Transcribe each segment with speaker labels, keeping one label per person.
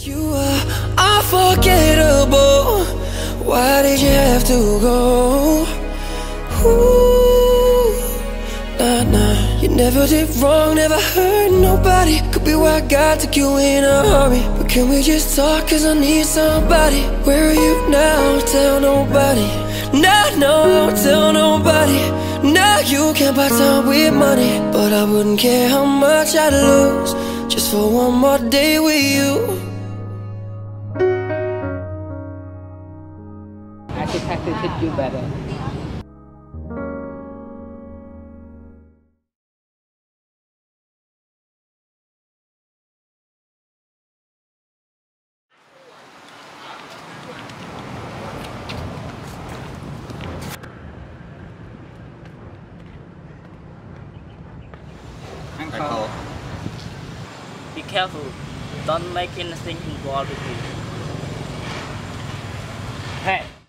Speaker 1: You are unforgettable. Why did you have to go? Ooh, nah, nah. You never did wrong, never hurt nobody. Could be why God took you in a hurry. But can we just talk? Cause I need somebody. Where are you now? Tell nobody. Nah, no, tell nobody. Now you can't buy time with money. But I wouldn't care how much I'd lose. Just for one more day with you.
Speaker 2: I should have to treat you better.
Speaker 3: Be careful. Don't make anything involved with you. Hey.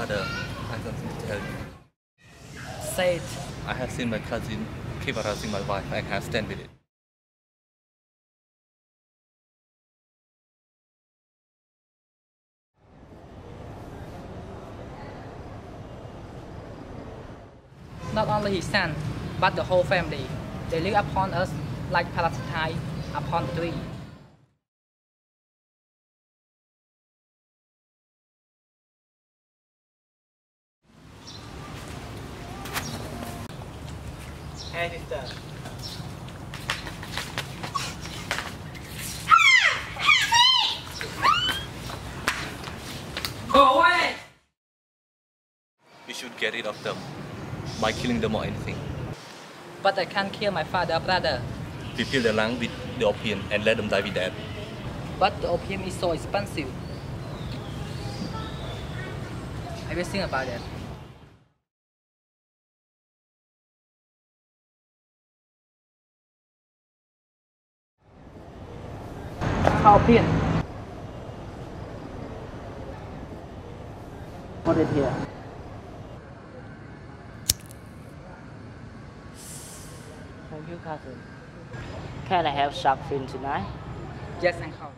Speaker 4: Father, I have something to tell you.
Speaker 3: Say it.
Speaker 4: I have seen my cousin keep harassing my wife and have stand with it.
Speaker 2: Not only his son, but the whole family. They live upon us like parasite upon the tree.
Speaker 3: Hey, sister.
Speaker 2: Go away!
Speaker 4: We should get rid of them by killing them or anything.
Speaker 2: But I can't kill my father, or brother.
Speaker 4: We fill the lung with the opium and let them die with that.
Speaker 2: But the opium is so expensive. I will think about it. Put it here.
Speaker 3: Thank you, cousin. Can I have shark fin tonight?
Speaker 2: Yes, uncle.